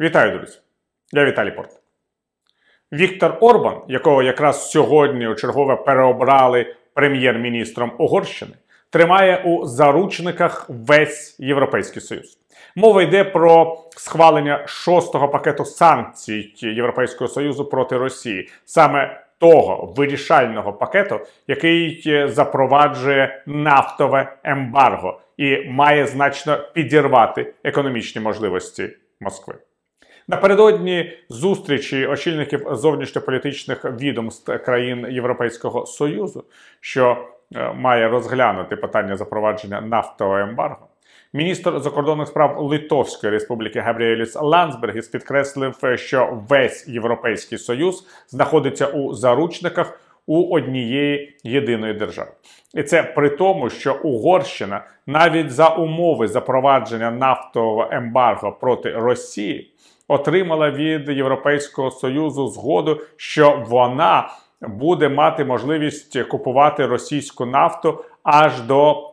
Вітаю, друзі! Я Віталій Порт. Віктор Орбан, якого якраз сьогодні чергове переобрали прем'єр-міністром Угорщини, тримає у заручниках весь Європейський Союз. Мова йде про схвалення шостого пакету санкцій Європейського Союзу проти Росії, саме того вирішального пакету, який запроваджує нафтове ембарго і має значно підірвати економічні можливості Москви. Напередодні зустрічі очільників зовнішньополітичних відомств країн Європейського Союзу, що е, має розглянути питання запровадження нафтового ембарго, міністр закордонних справ Литовської Республіки Габріеліс Ландсбергіс підкреслив, що весь європейський союз знаходиться у заручниках у однієї єдиної держави. І це при тому, що Угорщина навіть за умови запровадження нафтового ембарго проти Росії отримала від Європейського союзу згоду, що вона буде мати можливість купувати російську нафту аж до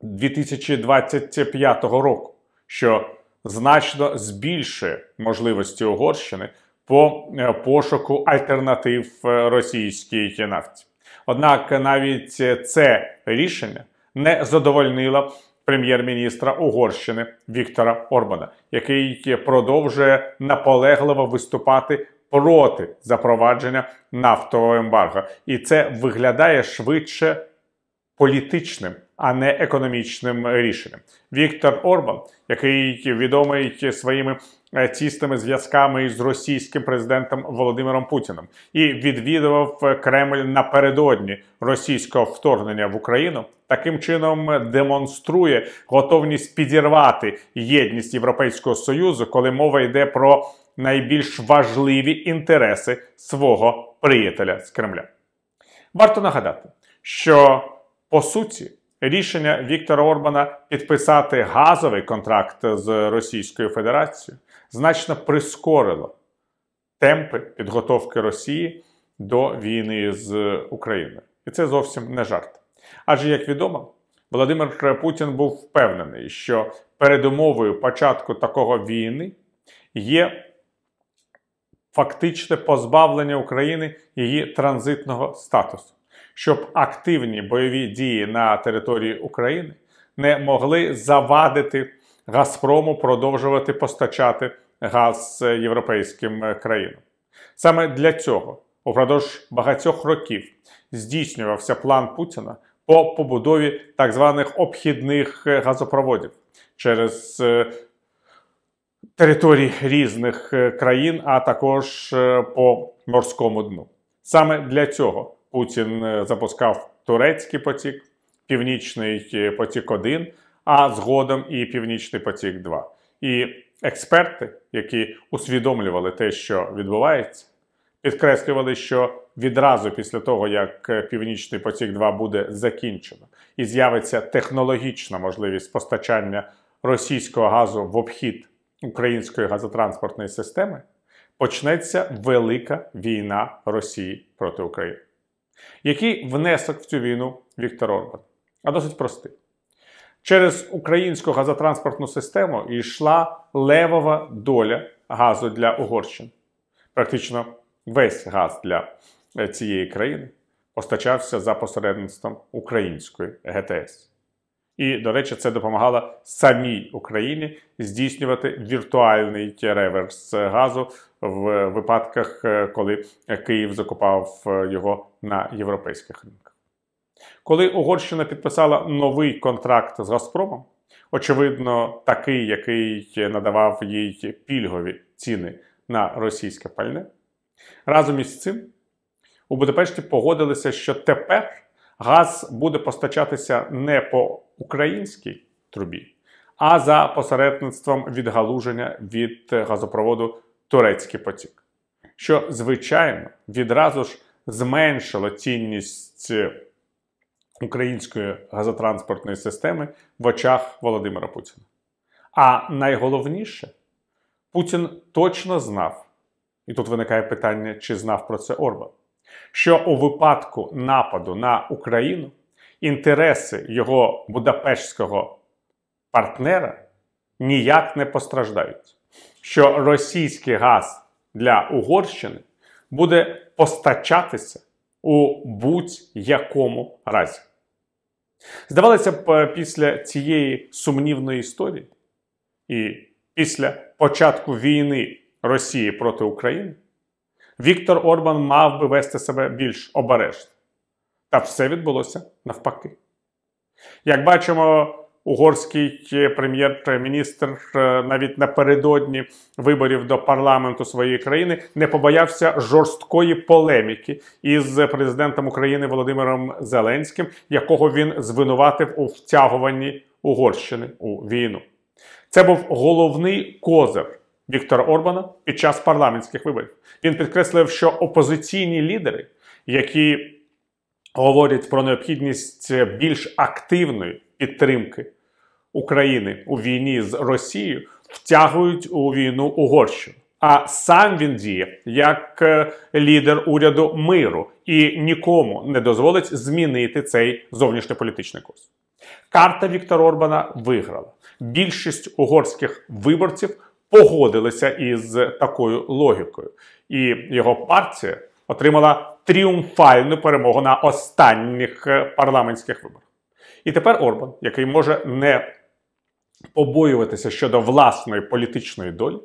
2025 року, що значно збільшує можливості Угорщини по е, пошуку альтернатив е, російській нафті. Однак навіть це рішення не задовольнило прем'єр-міністра Угорщини Віктора Орбана, який продовжує наполегливо виступати проти запровадження нафтового ембарго, і це виглядає швидше політичним, а не економічним рішенням. Віктор Орбан, який відомий своїми е, тісними зв'язками із російським президентом Володимиром Путіним, і відвідував Кремль напередодні російського вторгнення в Україну, таким чином демонструє готовність підірвати єдність Європейського союзу, коли мова йде про найбільш важливі інтереси свого приятеля з Кремля. Варто нагадати, що по суті, рішення Віктора Орбана підписати газовий контракт з Російською Федерацією значно прискорило темпи підготовки Росії до війни з Україною. І це зовсім не жарт. Адже, як відомо, Володимир Путін був впевнений, що передумовою початку такого війни є фактичне позбавлення України її транзитного статусу щоб активні бойові дії на території України не могли завадити Газпрому продовжувати постачати газ європейським країнам. Саме для цього упродовж багатьох років здійснювався план Путіна по побудові так званих обхідних газопроводів через е, території різних е, країн, а також е, по морському дну. Саме для цього Путін е, запускав турецький потік, Північний е, потік 1 а згодом і Північний потік 2 І експерти, які усвідомлювали те, що відбувається, підкреслювали, що відразу після того, як е, Північний потік 2 буде закінчено, і з'явиться технологічна можливість постачання російського газу в обхід української газотранспортної системи, почнеться велика війна Росії проти України. Який внесок в цю війну Віктор Орбан? А досить простий. Через українську газотранспортну систему йшла левова доля газу для Угорщини. Практично весь газ для е, цієї країни постачався за посередництвом української ГТС. І, до речі, це допомагало самій Україні здійснювати віртуальний реверс газу в випадках, е, коли Київ закупав е, його на європейських ринках. Коли Угорщина підписала новий контракт з Газпромом, очевидно, такий, який надавав їй пільгові ціни на російське пальне, разом із цим у Будапешті погодилися, що тепер газ буде постачатися не по українській трубі, а за посередництвом відгалуження від газопроводу Турецький потік, що, звичайно, відразу ж зменшило цінність української газотранспортної системи в очах Володимира Путіна. А найголовніше, Путін точно знав, і тут виникає питання, чи знав про це Орбан, що у випадку нападу на Україну інтереси його Будапештського партнера ніяк не постраждають. Що російський газ для Угорщини буде постачатися у будь-якому разі. Здавалося б, е, після цієї сумнівної історії і після початку війни Росії проти України Віктор Орбан мав би вести себе більш обережно. Та все відбулося навпаки. Як бачимо, угорський прем'єр-міністр е, навіть напередодні виборів до парламенту своєї країни не побоявся жорсткої полеміки із президентом України Володимиром Зеленським, якого він звинуватив у втягуванні Угорщини у війну. Це був головний козир Віктора Орбана під час парламентських виборів. Він підкреслив, що опозиційні лідери, які говорять про необхідність більш активної підтримки України у війні з Росією, втягують у війну Угорщину. А сам він діє як е, лідер уряду миру і нікому не дозволить змінити цей зовнішньополітичний курс. Карта Віктора Орбана виграла. Більшість угорських виборців погодилися із такою логікою, і його партія отримала тріумфальну перемогу на останніх е, парламентських виборах. І тепер Орбан, який може не побоюватися щодо власної політичної долі,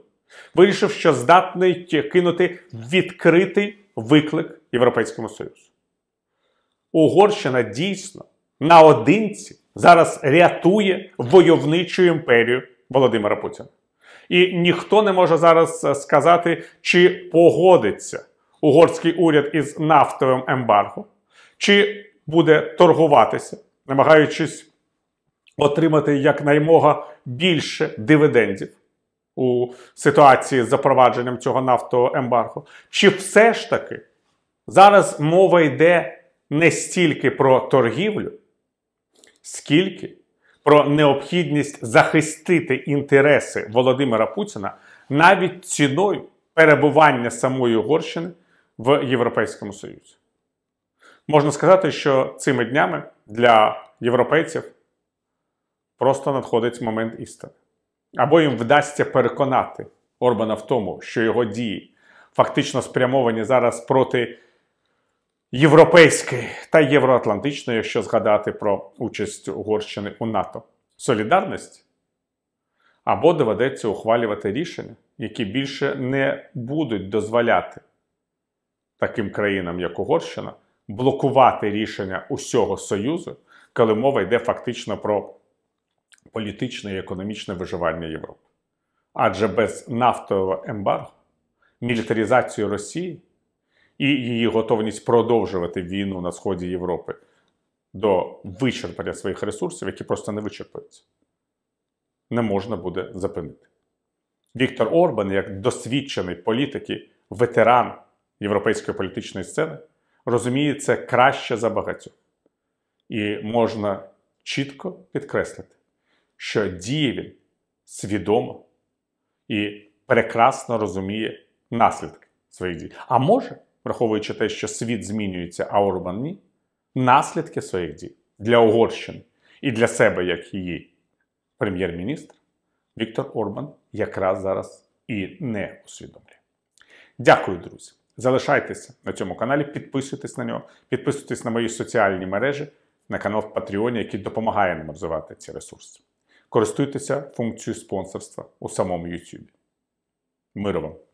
вирішив, що здатний кинути відкритий виклик Європейському Союзу. Угорщина дійсно наодинці зараз рятує войовничу імперію Володимира Путіна. І ніхто не може зараз сказати, чи погодиться угорський уряд із нафтовим ембарго, чи буде торгуватися, намагаючись отримати якнаймога більше дивідендів у ситуації з запровадженням цього нафтового ембарго. Чи все ж таки зараз мова йде не стільки про торгівлю, скільки про необхідність захистити інтереси Володимира Путіна навіть ціною перебування самої Угорщини в Європейському Союзі. Можна сказати, що цими днями для європейців просто надходить момент істини. Або їм вдасться переконати Орбана в тому, що його дії фактично спрямовані зараз проти європейської та євроатлантичної, якщо згадати про участь Угорщини у НАТО, солідарність, або доведеться ухвалювати рішення, які більше не будуть дозволяти таким країнам, як Угорщина, блокувати рішення усього Союзу, коли мова йде фактично про політичне і економічне виживання Європи. Адже без нафтового ембарго, мілітаризацію Росії і її готовність продовжувати війну на сході Європи до вичерпання своїх ресурсів, які просто не вичерпуються, не можна буде зупинити. Віктор Орбан, як досвідчений політик і ветеран європейської політичної сцени, розуміє це краще за багатьох. І можна чітко підкреслити, що діє він свідомо і прекрасно розуміє наслідки своїх дій. А може, враховуючи те, що світ змінюється, а Орбан ні, наслідки своїх дій для Угорщини і для себе, як її прем'єр-міністр, Віктор Орбан якраз зараз і не усвідомлює. Дякую, друзі. Залишайтеся на цьому каналі, підписуйтесь на нього, підписуйтесь на мої соціальні мережі, на канал в Патреоні, який допомагає нам розвивати ці ресурси. Користуйтеся функцією спонсорства у самому YouTube. Миру вам!